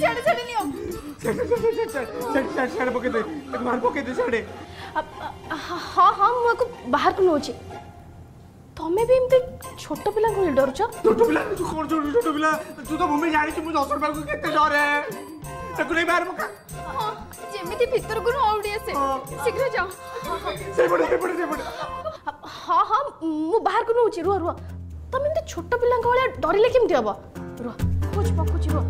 शाळे शाळे नियो शाळे पोके दे तक मार पोके दे शाळे हां हां मको बाहर को नोचे तमे भी एमते छोट पिला को डर छ छोट पिला तू कोन छोट छोट पिला तू तो मम्मी जानी छी मु 10 रुपया को केते डर है तक नहीं बाहर मका हां जेमिति भीतर को औडी आसे हाँ। शीघ्र जाओ से पड़े से पड़े से पड़े हां हां मु बाहर को नोचे रुआ रुआ तमे एमते छोट पिला को डरिले केमते हबो रुआ कुछ पकुच रुआ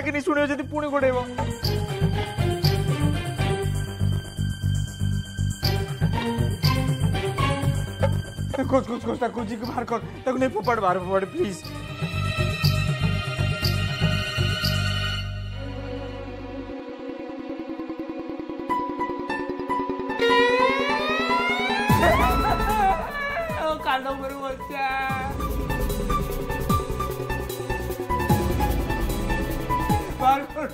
ଡାକିନି ଶୁଣିବ ଯଦି ପୁଣି ଗୋଡ଼େଇବ ଖୋଜ ଖୋଜ ଖୋଜ ତାକୁ ଖୋଜିକି ବାହାର କର ତାକୁ ନେଇ ଫୋପାଡ଼ ବାହାର ଫୋପାଡ଼ ପ୍ଲିଜ୍ कांडा बरोबर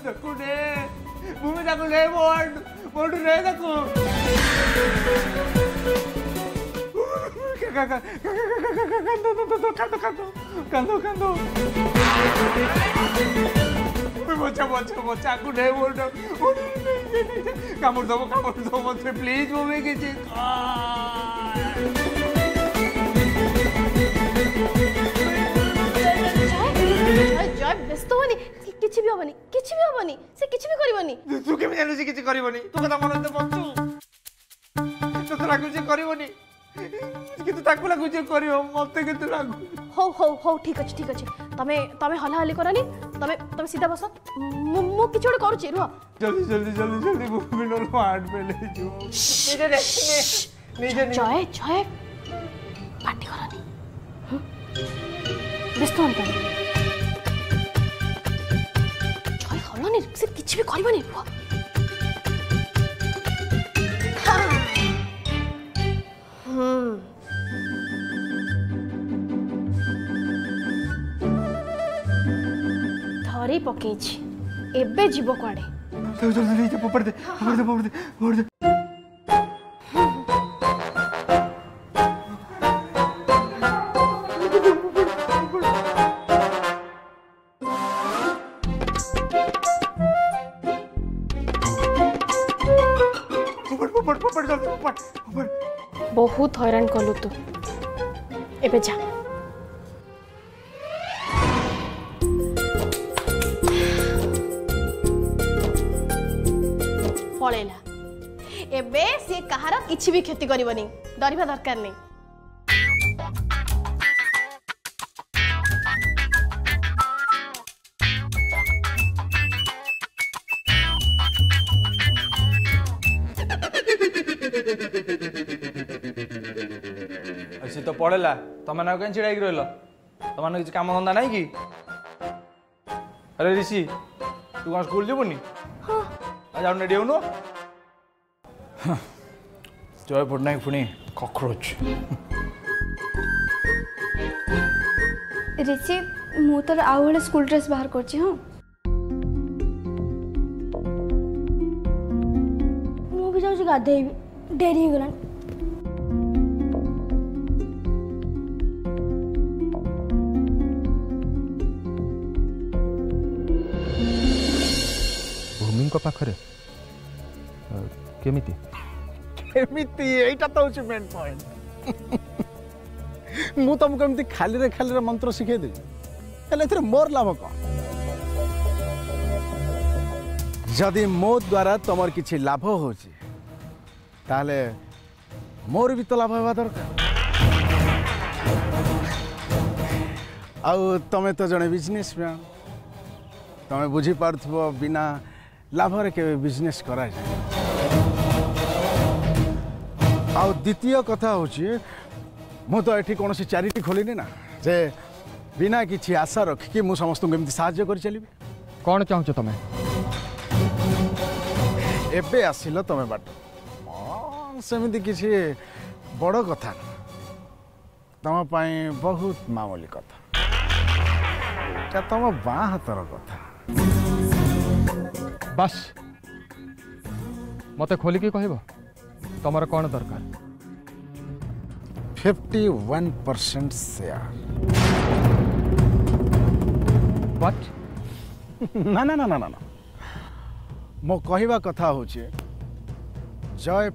සකුනේ මුම දකුලේ බෝඩ් බොඩු රේදකු කඳු කඳු කඳු කඳු মোচা মোচা মোচা আগুনে বলতো কামড় দেবো কামড় দেবো প্লিজ মমে গেছে ବି ହବନି କିଛି ବି ହବନି ସେ କିଛି ବି କରିବନି ତୁ କେମିତି ଜାଣିଛୁ କିଛି କରିବନି ତୁ କଥା ମନେ ତ ପଡ଼ଛୁ ତୋତେ ଲାଗୁଛି କରିବନି କିନ୍ତୁ ତାକୁ ଲାଗୁଛି କରିବ ମତେ କିନ୍ତୁ ଲାଗୁ ହଉ ହଉ ହଉ ଠିକ ଅଛି ଠିକ ଅଛି ତମେ ତମେ ହଲାହଲି କରନି ତମେ ତମେ ସିଧା ବସ ମୁଁ ମୁଁ କିଛି ଗୋଟେ କରୁଛି ରୁହ ଜଲ୍ଦି ଜଲ୍ଦି ଜଲ୍ଦି ଜଲ୍ଦି ଭୂମି ନହେଲେ ହାର୍ଟ ଫେଲ୍ ହେଇଯିବ ନିଜେ ଜୟ ଜୟ ପାଟି କରନି ବ୍ୟସ୍ତ ହୁଅନ୍ତୁନି କରିବନି ସେ କିଛି ବି କରିବନି ଧରି ପକେଇଛି ଏବେ ଯିବ କୁଆଡ଼େ ବହୁତ ହଇରାଣ କଲୁ ତୁ ଏବେ ଯା ପଳେଇଲା ଏବେ ସେ କାହାର କିଛି ବି କ୍ଷତି କରିବନି ଡରିବା ଦରକାର ନାହିଁ ହେଲା ତମେ ଆଉ କାହିଁ ଛିଡ଼ା ହେଇକି ରହିଲ ତମମାନଙ୍କୁ କିଛି କାମ ଧନ୍ଦା ନାହିଁ କି ଆରେ ରିଷି ତୁ କ'ଣ ସ୍କୁଲ ଯିବୁନି ଆଉ ଯାଉନି ରେଡ଼ି ହେଉନୁ ଜୟ ପଟ୍ଟନାୟକ ପୁଣି କକ୍ରୋଚ ରିଷି ମୁଁ ତୋର ଆଉ ଗୋଟେ ସ୍କୁଲ ଡ୍ରେସ୍ ବାହାର କରୁଛି ହଁ ମୁଁ ବି ଯାଉଛି ଗାଧେଇବି ଡେରି ହେଇଗଲାଣି ପାଖରେ କେମିତି କେମିତି ଏଇଟା ତ ହେଉଛି ମେନ୍ ପଏଣ୍ଟ ମୁଁ ତମକୁ ଏମିତି ଖାଲିରେ ଖାଲିରେ ମନ୍ତ୍ର ଶିଖେଇ ଦେବି ହେଲେ ଏଥିରେ ମୋର ଲାଭ କ'ଣ ଯଦି ମୋ ଦ୍ୱାରା ତମର କିଛି ଲାଭ ହେଉଛି ତାହେଲେ ମୋର ବି ତ ଲାଭ ହେବା ଦରକାର ଆଉ ତମେ ତ ଜଣେ ବିଜନେସ୍ ମ୍ୟାନ୍ ତମେ ବୁଝିପାରୁଥିବ ବିନା লাভরে কেবে বিজনেস করা যায় আর দ্বিতীয় কথা হচ্ছে মু তো এটি কোণী চারিটি খোলিনি না যে বিনা কিছু আশা রক্ষিকি মু সমস্ত এমনি সাহায্য করে চালিবি কোণ চাহুছ তুমি এবে আসিল তুমি বাট সেমিতি কিছু বড় কথা না ତମ ପାଇଁ ବହୁତ ମାମୁଲି କଥା ଏଇଟା ତମ কথা बस मत खोल कह तुम कौन दरकार फिफ्टी वन परसेंट सेट ना ना ना ना ना मो कह कथा हूँ जय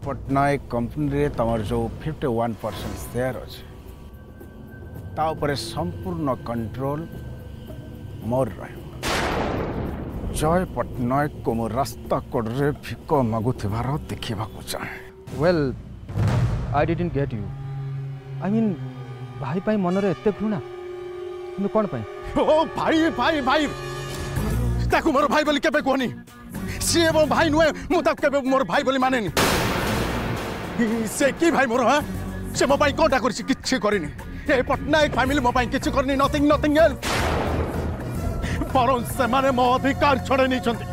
पट्टनायक कंपनी रे तुम जो फिफ्टी वन परसेंट सेयार अच्छे संपूर्ण कंट्रोल मोर रहा ଅଜୟ ପଟ୍ଟନାୟକଙ୍କୁ ମୁଁ ରାସ୍ତା କଡ଼ରେ ଭିକ ମାଗୁଥିବାର ଦେଖିବାକୁ ଚାହେଁ well I didn't get you I mean ଭାଇ ପାଇଁ ମନରେ ଏତେ ଘୃଣା କିନ୍ତୁ କ'ଣ ପାଇଁ ଓ ଭାଇ ଭାଇ ଭାଇ ତାକୁ ମୋର ଭାଇ ବୋଲି କେବେ କୁହନି ସିଏ ମୋ ଭାଇ ନୁହେଁ ମୁଁ ତାକୁ କେବେ ମୋର ଭାଇ ବୋଲି ମାନେନି ସେ କି ଭାଇ ମୋର ହଁ ସେ ମୋ ପାଇଁ କ'ଣଟା କରିଛି କିଛି କରିନି ଏ ପଟ୍ଟନାୟକ ଫ୍ୟାମିଲି ମୋ ପାଇଁ କିଛି କରିନି ନଥିଂ ନଥିଂ ଏଲ୍ସ ବରଂ ସେମାନେ ମୋ ଅଧିକାର ଛଡ଼େଇ ନେଇଛନ୍ତି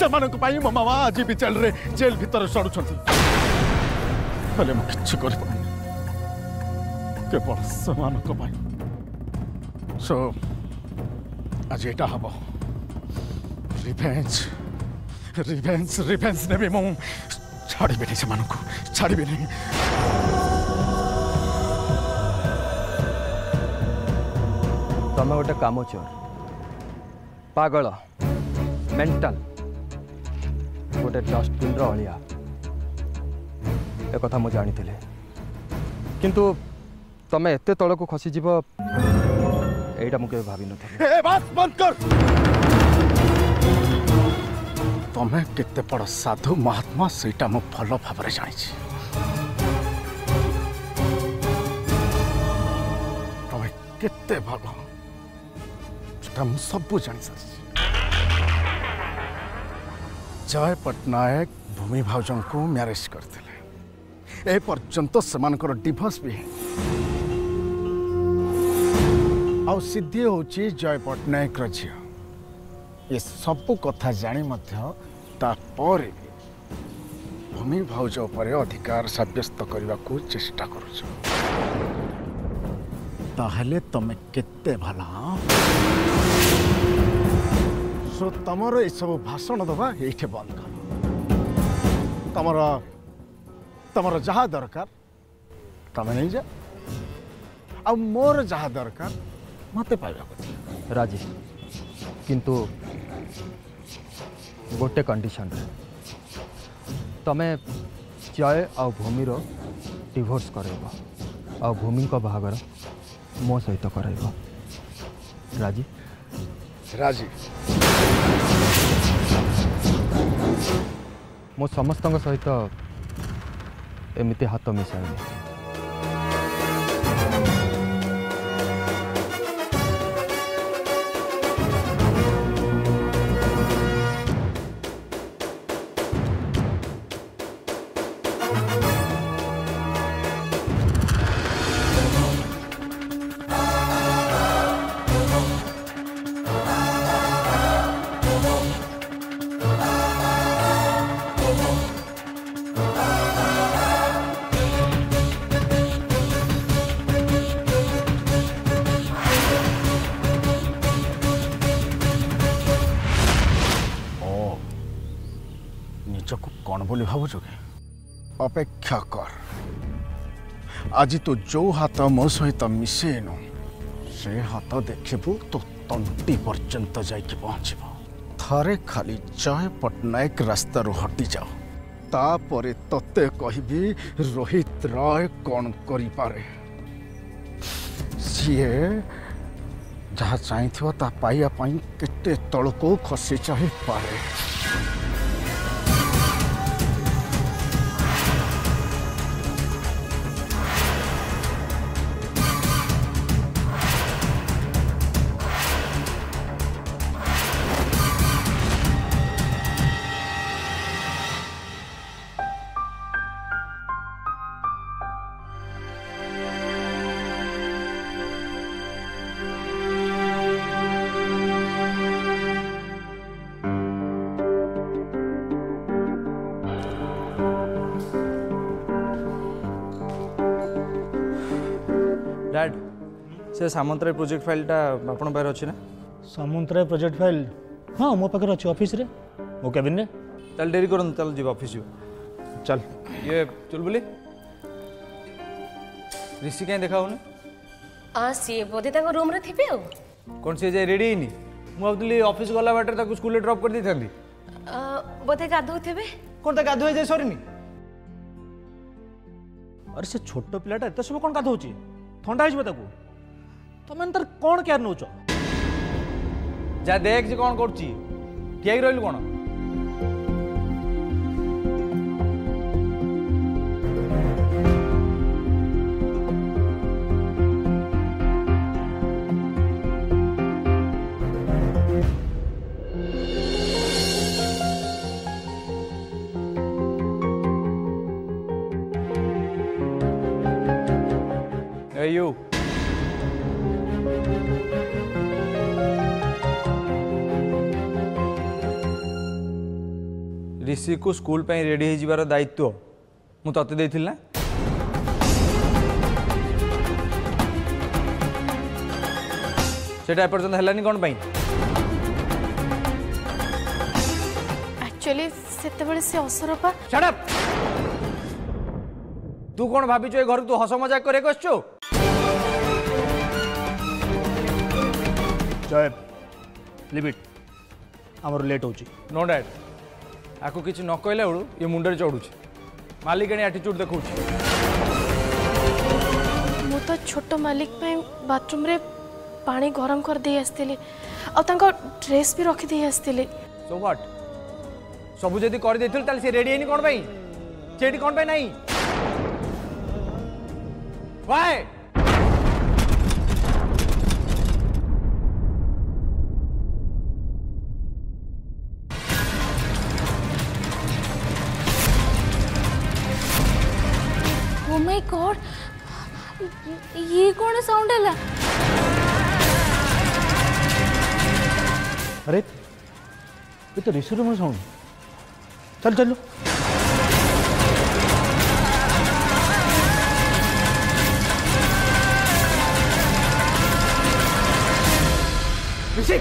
ସେମାନଙ୍କ ପାଇଁ ମୋ ମାମା ଆଜି ବି ଜେଲରେ ଜେଲ ଭିତରେ ସଡ଼ୁଛନ୍ତି ହେଲେ ମୁଁ କିଛି କରିପାରୁନି କେବଳ ସେମାନଙ୍କ ପାଇଁ ସୋ ଆଜି ଏଇଟା ହବ ରିଭେଞ୍ଜ ରିଭେଞ୍ଜ ରିଭେଞ୍ଜ ନେବି ମୁଁ ଛାଡ଼ିବିନି ସେମାନଙ୍କୁ ଛାଡ଼ିବିନି ତମେ ଗୋଟେ କାମ ଚୋର ପାଗଳ ମେଣ୍ଟାଲ ଗୋଟେ ଡଷ୍ଟବିନ୍ର ଅଳିଆ ଏକଥା ମୁଁ ଜାଣିଥିଲି କିନ୍ତୁ ତମେ ଏତେ ତଳକୁ ଖସିଯିବ ଏଇଟା ମୁଁ କେବେ ଭାବିନଥିଲି ତମେ କେତେ ବଡ଼ ସାଧୁ ମହାତ୍ମା ସେଇଟା ମୁଁ ଭଲ ଭାବରେ ଜାଣିଛି ତମେ କେତେ ଭଲ તમ સબુ જાણી સસ જી જયપટનાયક ભૂમિ ભૌજાંકો મેરેજ કરતલે એ પર્ચંત સમાન કર ડિવોર્સ ભી આઉ સિદ્ધે હો ચી જયપટનાયક રજીયા ય સબુ કથા જાણી મધ્ય તા પર ઓમીન ભૌજાંકો પર અધિકાર સાબ્યસ્ત કરીવા કો ચેષ્ટા કરુછું પહેલે તમે કેતે ભલા सो तुम सब भाषण दवा ये बंद कर तुम तुम जहाँ दरकार तमें नहीं जा आ मोर जहाँ दरकार मत राजी किंतु गोटे कंडीशन तुम्हें जय आ भूमि डिभोर्स कर भूमि बाहर मो सहित कर राजी ରାଜି ମୁଁ ସମସ୍ତଙ୍କ ସହିତ ଏମିତି ହାତ ମିଶାଇନି କ'ଣ ବୋଲି ଭାବୁଛୁ କି ଅପେକ୍ଷା କର ଆଜି ତୁ ଯେଉଁ ହାତ ମୋ ସହିତ ମିଶେଇନୁ ସେ ହାତ ଦେଖିବୁ ତୋ ତଣ୍ଟି ପର୍ଯ୍ୟନ୍ତ ଯାଇକି ପହଞ୍ଚିବ ଥରେ ଖାଲି ଜୟ ପଟ୍ଟନାୟକ ରାସ୍ତାରୁ ହଟିଯାଅ ତାପରେ ତତେ କହିବି ରୋହିତ ରୟ କ'ଣ କରିପାରେ ସିଏ ଯାହା ଚାହିଁଥିବ ତା ପାଇବା ପାଇଁ କେତେ ତଳକୁ ଖସି ଚାହିଁପାରେ ସେ ସାମନ୍ତରାୟ ପ୍ରୋଜେକ୍ଟ ଫାଇଲ୍ଟା ଆପଣଙ୍କ ପାଖରେ ଅଛି ନା ସାମନ୍ତରାୟ ପ୍ରୋଜେକ୍ଟ ଫାଇଲ୍ ହଁ ମୋ ପାଖରେ ଅଛି ଅଫିସରେ ମୋ କ୍ୟାବିନ୍ରେ ତାହେଲେ ଡେରି କରନ୍ତୁ ତାହେଲେ ଯିବା ଅଫିସ୍ ଯିବା ଚାଲ ଇଏ ଚୁଲବୁଲି ঋষি କାହିଁ ଦେଖା ହେଉନି ସିଏ ବୋଧେ ତାଙ୍କ ରୁମ୍ରେ ଥିବେ ଆଉ କ'ଣ ସିଏ ଯାଇ ରେଡ଼ି ହେଇନି ମୁଁ ଭାବୁଥିଲି ଅଫିସ୍ ଗଲା ବାଟରେ ତାକୁ ସ୍କୁଲରେ ଡ୍ରପ୍ କରିଦେଇଥାନ୍ତି ବୋଧେ ଗାଧୋଉଥିବେ କ'ଣ ତା ଗାଧୋଇ ଯାଇ ସରିନି ଆରେ ସେ ଛୋଟ ପିଲାଟା ଏତେ ସବୁ କ'ଣ ଗାଧୋଉଛି ଥଣ୍ଡା ହେଇଯିବ ତାକୁ तुम तर कौन केयर नौ जा देख जी कौन कर रही कौन यू hey ঋষি को स्कूल पर रेडी हो दायित्व मु तते देथिल ना সেটা এপর্যন্ত হেলানি কোন পাই एक्चुअली সেতবেলে সে অসরপা শাট আপ তু কোন ভাবিছো এ ঘর তু হস মজাক করে গছছো জয় লিভ ইট আমার লেট হচ্ছে নো ড্যাট ଆକୁ କିଛି ନ କହିଲା ବେଳୁ ଇଏ ମୁଣ୍ଡରେ ଚଢ଼ୁଛି ମାଲିକାଣୀ ଆଟିଚ୍ୟୁଡ୍ ଦେଖାଉଛି ମୁଁ ତ ଛୋଟ ମାଲିକ ପାଇଁ ବାଥରୁମ୍ରେ ପାଣି ଗରମ କରିଦେଇ ଆସିଥିଲି ଆଉ ତାଙ୍କ ଡ୍ରେସ୍ ବି ରଖିଦେଇ ଆସିଥିଲି ସୋ ହ୍ୱାଟ୍ ସବୁ ଯଦି କରିଦେଇଥିଲୁ ତାହେଲେ ସେ ରେଡ଼ି ହେଇନି କ'ଣ ପାଇଁ ସେଇଠି କ'ଣ ପାଇଁ ନାହିଁ ୱାଏ ये कौन साउंड है अरे ये तो ऋषि रूम साउंड चल चलो ऋषि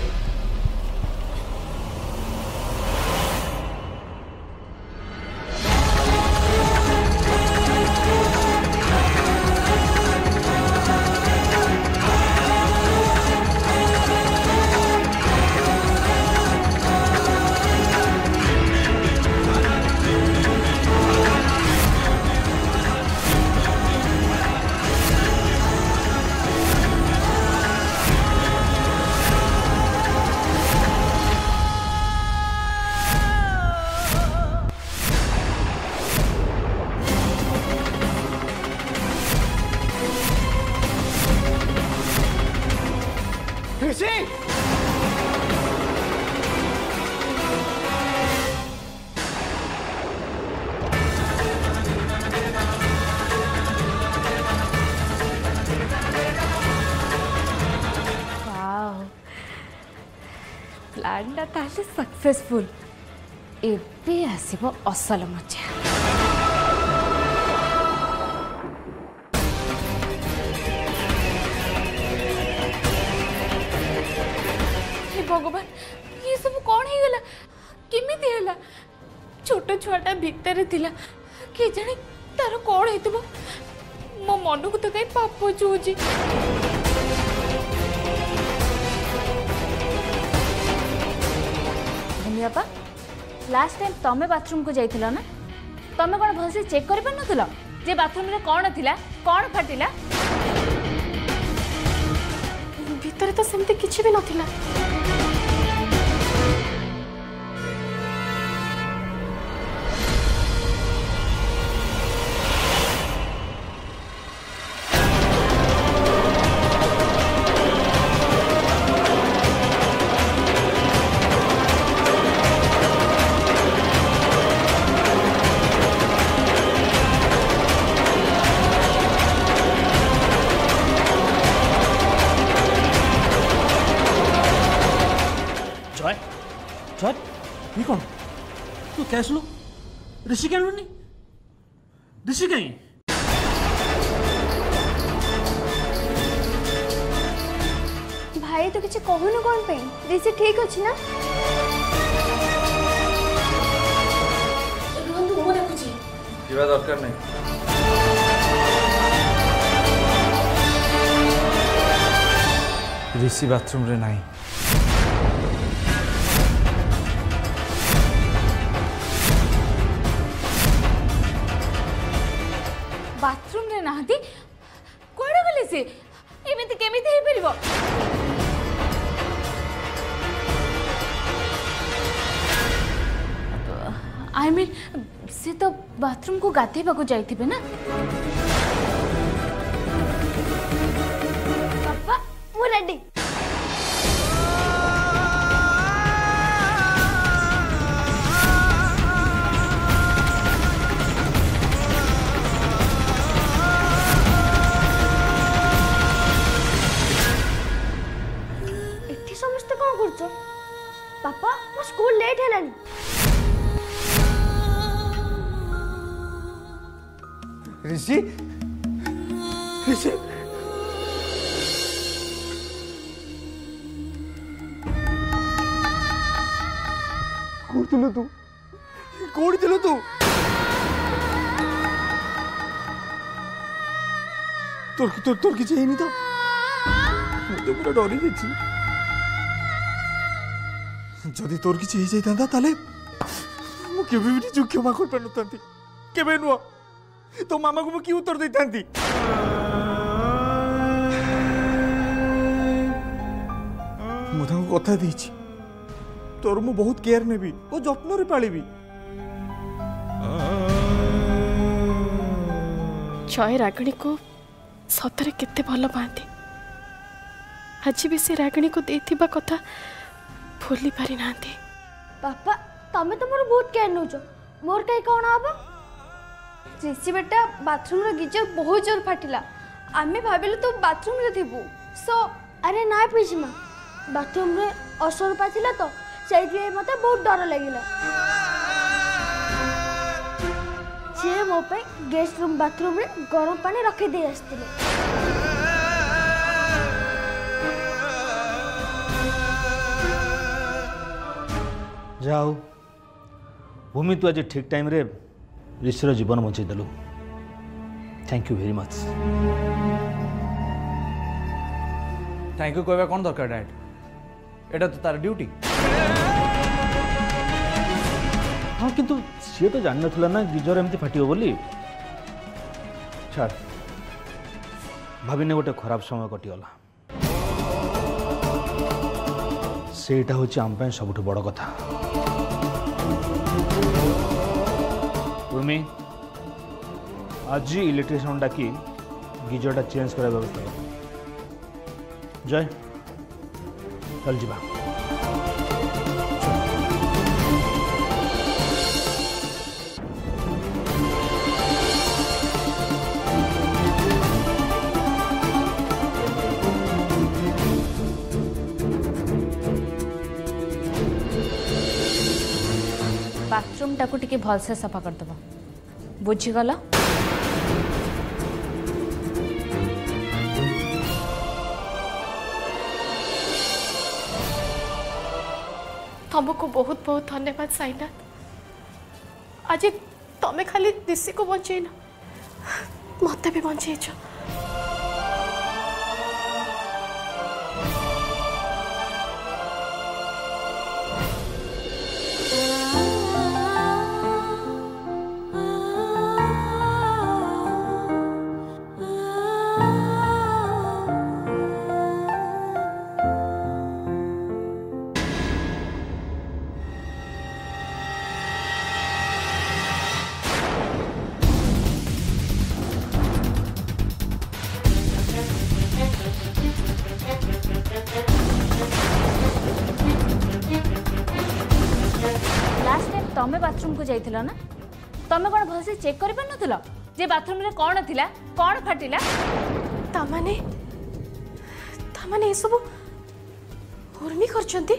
से ପ୍ଲାନ୍ଟା ତାହେଲେ ସକ୍ସେସଫୁଲ୍ ଏବେ ଆସିବ ଅସଲ ମଜା ଥିଲା କେଜାଣି ତାର କ'ଣ ହେଇଥିବ ମୋ ମନକୁ ତ କାହିଁ ପାପ ଚୁହୁଛି ଭୂମି ବାପା ଲାଷ୍ଟ ଟାଇମ୍ ତମେ ବାଥରୁମ୍କୁ ଯାଇଥିଲ ନା ତମେ କ'ଣ ଭଲସେ ଚେକ୍ କରିପାରିନଥିଲ ଯେ ବାଥରୁମ୍ରେ କ'ଣ ଥିଲା କ'ଣ ଫାଟିଲା ଭିତରେ ତ ସେମିତି କିଛି ବି ନଥିଲା ঋষি কেন ঋষি কেন ଭାଇ ତୁ କିଛି କହୁନୁ କ'ଣ ପାଇଁ ରିସି ଠିକ୍ ଅଛି ନା ରୁହନ୍ତୁ ମୁଁ ଦେଖୁଛି ଯିବା ଦରକାର ନାହିଁ ঋষি বাথরুমে নাই बाथरूम रे नहाती कोड़े गले से एमिति केमिति हे परबो आई मीन से तो बाथरूम को गाथे बको जाई थिबे ना पापा वो रेडी ऋषि ऋषि कौन तू कौन चलो तू তোর তোর তোর কিছু হয়নি তো তো পুরো ডরে গেছি যদি তোর কিছু হয়ে যাইতা তাহলে মু কেবে বিটি চুক্ষে মাখন পারতাম কেবে নুয়া তো মামাকে মু কি উত্তর দিতান্তি মু তাঙ্কু কথা দিয়েছি তোর মু বহুত কেয়ার নেবি ও যত্নরে পালিবি জয় রাগিণীকে সতরে কেতে ভাল পাঁতি আজ বি সে রাগিণীকে দেইথিবা কথা ভুলি পারি নাহান্তি বাপা তুমি তো মোর বহুত কেয়ার নউছ মোর কাই কোন হবো ঋষি বেଟା ବାଥରୁମ୍ର ଗିଜର ବହୁତ ଜୋର ଫାଟିଲା ଆମେ ଭାବିଲୁ ତୁ ବାଥରୁମ୍ରେ ଥିବୁ ସୋ ଆରେ ନା ପିସିମା ବାଥରୁମ୍ରେ ଅସରପା ଥିଲା ତ ସେଇଥିପାଇଁ ମୋତେ ବହୁତ ଡର ଲାଗିଲା ସିଏ ମୋ ପାଇଁ ଗେଷ୍ଟ ରୁମ୍ ବାଥରୁମ୍ରେ ଗରମ ପାଣି ରଖିଦେଇ ଆସିଥିଲେ ଯାଉ ভূমি তু আজ ঠিক টাইমে ঋষির জীবন বঞ্চাই দেলু thank you very much thank you কহবা কোন দরকার ড্যাড এটা তো তার ডিউটি হ্যাঁ কিন্তু সে তো জানি নথিলা না গিজর এমতি ফাটিব বলি ছাড় ভাবিনে গোটে খারাপ সময় কটিগলা সেইটা হচ্ছে আমপাই সবুঠ বড় কথা आम आज इलेक्ट्रीसियन डाक गिजरटा चेज कर व्यवस्था कर जय चल जा बाथरूम टाक भलसे सफा करदेव बुझीगल तुमको बहुत बहुत धन्यवाद साईनाथ आज तुम्हें खाली दिशी को बचेन मत भी बचेच যাই না তুমি কোণ ভালসে চেক করে পারিনথিল যে বাথরুমে কোণ থিলা কোণ ফাটিলা তা মানে তা মানে এসব উর্মি করছন্তি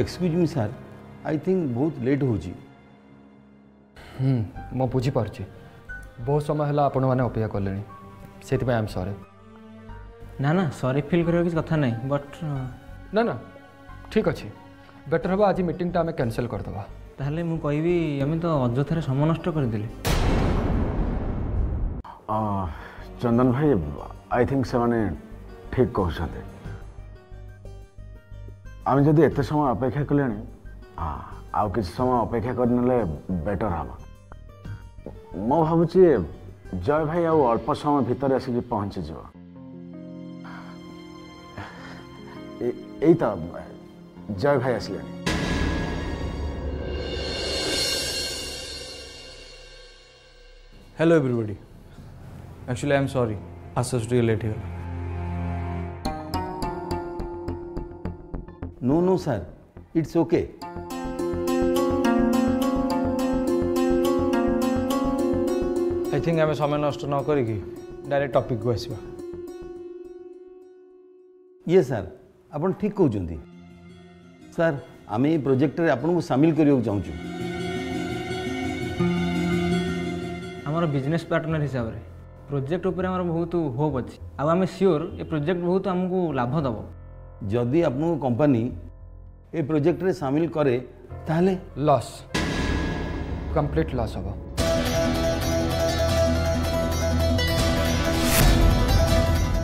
excuse me sir I think ବହୁତ ଲେଟ୍ ହେଉଛି ହୁଁ ମୁଁ ବୁଝିପାରୁଛି ବହୁତ ସମୟ ହେଲା ଆପଣମାନେ ଅପେକ୍ଷା କଲେଣି ସେଥିପାଇଁ ଆମ୍ ସରି ନା ନା ସରି ଫିଲ୍ କରିବା କିଛି କଥା ନାହିଁ ବଟ୍ ନା ନା ଠିକ୍ ଅଛି ବେଟର୍ ହେବ ଆଜି ମିଟିଂଟା ଆମେ କ୍ୟାନସେଲ୍ କରିଦେବା ତାହେଲେ ମୁଁ କହିବି ଆମେ ତ ଅଯଥାରେ ସମୟ ନଷ୍ଟ କରିଦେଲେ ଚନ୍ଦନ ଭାଇ ଆଇ ଥିଙ୍କ ସେମାନେ ଠିକ୍ କହୁଛନ୍ତି আমি যদি ଏତେ ସମୟ ଅପେକ୍ଷା କଲେଣି ଆଉ କିଛି ସମୟ ଅପେକ୍ଷା କରିନେଲେ ବେଟର୍ ହେବ ମୁଁ ଭାବୁଛି ଜୟ ଭାଇ ଆଉ ଅଳ୍ପ ସମୟ ଭିତରେ ଆସିକି ପହଞ୍ଚିଯିବ ଏଇ ତ ଜୟ ଭାଇ ଆସିଲେଣି Hello everybody. Actually, I'm sorry. Pastor's really late here. No no sir it's okay I think आम समय नष्ट न करी डायरेक्ट टपिक को आसवा ये सर आप ठीक कहते सर आम ये आपन को सामिल करने को चाहूँ आम बिजनेस पार्टनर हिसाब से प्रोजेक्ट उपर बहुत होप अच्छी आम सियोर ये प्रोजेक्ट बहुत आमको लाभ दब যদি আপনার কোম্পানি এই প্রোজেক্টরে সামিল করে তাহলে লস কমপ্লিট লস হব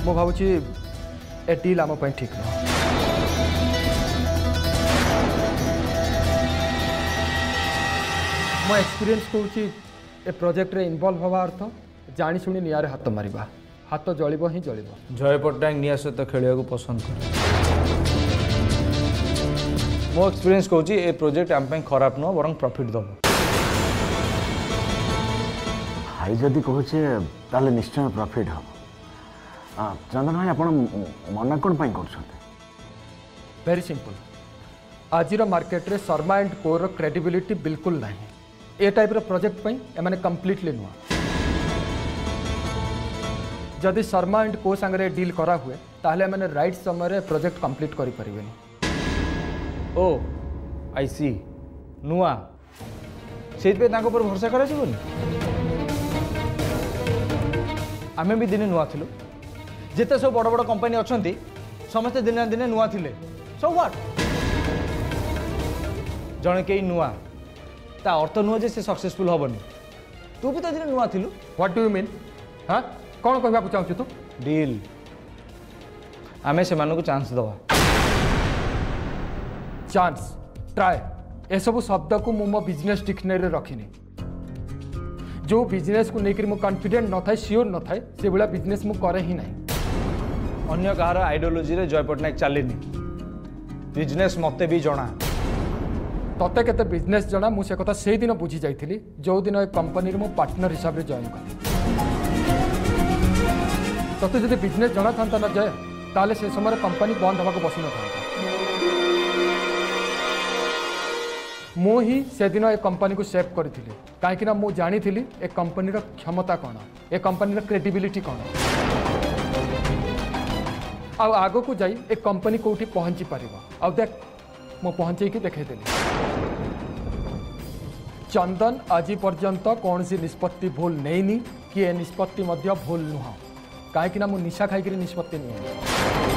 ମୁଁ ଭାବୁଛି ଏ ଡିଲ୍ ଆମ ପାଇଁ ଠିକ୍ ନୁହଁ ମୋ ଏକ୍ସପିରିଏନ୍ସ କହୁଛି ଏ ପ୍ରୋଜେକ୍ଟରେ ଇନଭଲ୍ଭ ହେବା ଅର୍ଥ ଜାଣିଶୁଣି ନିଆଁରେ ହାତ ମାରିବା ହାତ ଜଳିବ ହିଁ ଜଳିବ ଜୟ ପଟ୍ଟନାୟକ ନିଆଁ ସହିତ ଖେଳିବାକୁ ପସନ୍ଦ କରେ ମୋ ଏକ୍ସପିରିଏନ୍ସ କହୁଛି ଏ ପ୍ରୋଜେକ୍ଟ ଆମ ପାଇଁ ଖରାପ ନୁହଁ ବରଂ ପ୍ରଫିଟ୍ ଦେବ ଭାଇ ଯଦି କହୁଛେ ତାହେଲେ ନିଶ୍ଚୟ ପ୍ରଫିଟ୍ ହେବ ଚନ୍ଦନ ଭାଇ ଆପଣ ମନା କ'ଣ ପାଇଁ କରୁଛନ୍ତି ଭେରି ସିମ୍ପଲ୍ ଆଜିର ମାର୍କେଟରେ ଶର୍ମା ଆଣ୍ଡ କୋର କ୍ରେଡିବିଲିଟି ବିଲକୁଲ ନାହିଁ ଏ ଟାଇପ୍ର ପ୍ରୋଜେକ୍ଟ ପାଇଁ ଏମାନେ କମ୍ପ୍ଲିଟଲି ନୂଆ ଯଦି ଶର୍ମା ଆଣ୍ଡ କୋ ସାଙ୍ଗରେ ଡିଲ୍ କରାହୁଏ ତାହେଲେ ଏମାନେ ରାଇଟ୍ ସମୟରେ ପ୍ରୋଜେକ୍ଟ କମ୍ପ୍ଲିଟ୍ କରିପାରିବେନି ଓ ଆଇ ସି ନୂଆ ସେଇଥିପାଇଁ ତାଙ୍କ ଉପରେ ଭରସା କରାଯିବନି ଆମେ ବି ଦିନେ ନୂଆ ଥିଲୁ ଯେତେ ସବୁ ବଡ଼ ବଡ଼ କମ୍ପାନୀ ଅଛନ୍ତି ସମସ୍ତେ ଦିନେ ନା ଦିନେ ନୂଆ ଥିଲେ ସବୁ ହ୍ୱାଟ୍ ଜଣେ କେହି ନୂଆ ତା ଅର୍ଥ ନୁହଁ ଯେ ସେ ସକ୍ସେସଫୁଲ୍ ହେବନି ତୁ ବି ତ ଦିନେ ନୂଆ ଥିଲୁ ହ୍ୱାଟ୍ ଡୁ ୟୁ ମିନ୍ ହଁ କ'ଣ କହିବାକୁ ଚାହୁଁଛୁ ତୁ ଡିଲ୍ ଆମେ ସେମାନଙ୍କୁ ଚାନ୍ସ ଦେବା ଚାନ୍ସ ଟ୍ରାଏ ଏସବୁ ଶବ୍ଦକୁ ମୁଁ ମୋ ବିଜନେସ୍ ଡିକ୍ସନାରୀରେ ରଖିନି ଯେଉଁ ବିଜନେସ୍କୁ ନେଇକରି ମୁଁ କନଫିଡେଣ୍ଟ ନଥାଏ ସିଓର ନଥାଏ ସେଭଳିଆ ବିଜନେସ୍ ମୁଁ କରେ ହିଁ ନାହିଁ ଅନ୍ୟ କାହାର ଆଇଡ଼ିଓଲୋଜିରେ ଜୟ ପଟ୍ଟନାୟକ ଚାଲିନି ବିଜନେସ୍ ମୋତେ ବି ଜଣା ତତେ କେତେ ବିଜନେସ୍ ଜଣା ମୁଁ ସେ କଥା ସେଇଦିନ ବୁଝି ଯାଇଥିଲି ଯେଉଁଦିନ ଏ କମ୍ପାନୀରେ ମୁଁ ପାର୍ଟନର ହିସାବରେ ଜଏନ୍ କଲି ତତେ ଯଦି ବିଜନେସ୍ ଜଣାଥାନ୍ତା ନା ଜୟ ତାହେଲେ ସେ ସମୟରେ କମ୍ପାନୀ ବନ୍ଦ ହେବାକୁ ବସିନଥାନ୍ତା मुदिन ए कंपानी को सेव करी कहीं मुझे जानी ए कंपनी क्षमता कौन ए कंपानीर क्रेडिबिलिटी कौन आग को जा कंपनी कौटी पहुँची पार आख मु पहुँचे देखेदेली चंदन आज पर्यंत कौन सी निष्पत्ति भूल नहींनी कि निष्पत्ति भूल नुह कहीं निशा खाई निष्पत्ति नहीं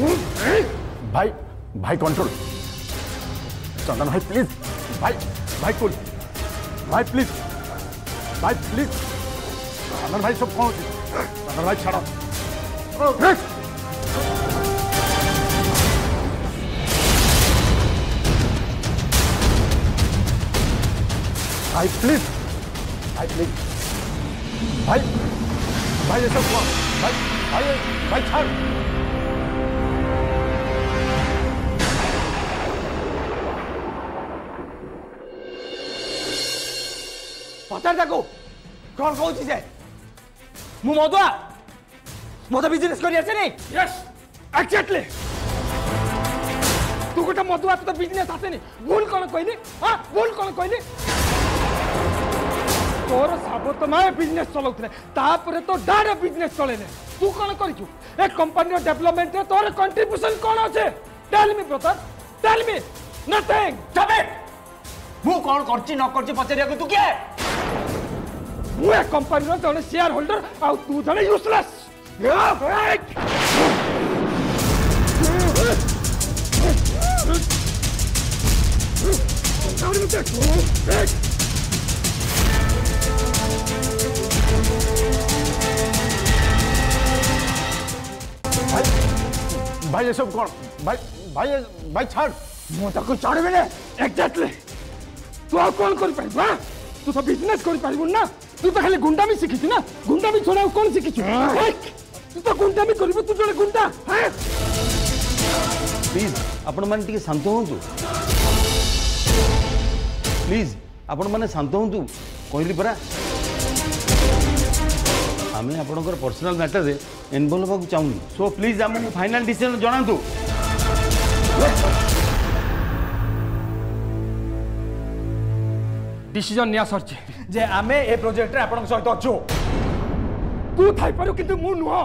भाई भाई कंट्रोल चंदन भाई प्लीज भाई भाई कुल भाई प्लीज भाई प्लीज चंदन भाई सब कौन चंदन भाई छाड़ भाई प्लीज भाई प्लीज भाई भाई ये सब भाई भाई भाई छाड़ पचाइरहेको घरको उची चाहिँ म मदुवा म त बिजनेस गरिरहेको छु नि यस एक्ज्याक्टली तू गोटे मदुवा तू त बिजनेस आसे नि भूल कଣ କହିଲି ହଁ ଭୁଲ କଣ କହିଲି ତୋର ସାବତ ମାଏ ବିଜନେସ୍ ଚଲାଉଥିଲେ ତାପରେ ତ ଡାଡ ବିଜନେସ୍ ଚଲେଇଲେ ତୁ କଣ କରିଛୁ ଏ କମ୍ପାନୀର ଡେଭଲପମେଣ୍ଟରେ ତୋର କଣ୍ଟ୍ରିବ୍ୟୁସନ କଣ ଅଛି tell me brother tell me nothing ମୁଁ କଣ କରୁଛି ନ କରୁଛି ପଚାରିବାକୁ ତୁ କିଏ ମୁଁ कंपनी रो जने शेयर होल्डर आ तू जने यूजलेस भाई ये सब कौन भाई भाई भाई छाड़ मुझे छाड़बे एग्जाक्टली तू आ कौन कर तू तो बिजनेस कर ना तू तो खाली गुंडा में सीखी ना गुंडा में छोड़ा कौन सीखी तू तो गुंडा में करू तू जो गुंडा प्लीज आपण मैंने शांत हूँ प्लीज आपण मैंने शांत हूँ कहली परा आम आपण पर्सनाल मैटर में इनवल्व होगा चाहूँ सो प्लीज आम फाइनाल डिसीजन जनातु ডিসিজন নিয়া সরছে যে আমি এই প্রজেক্টরে আপনার সহ অছু তু থাইপারু কিন্তু মু নুহ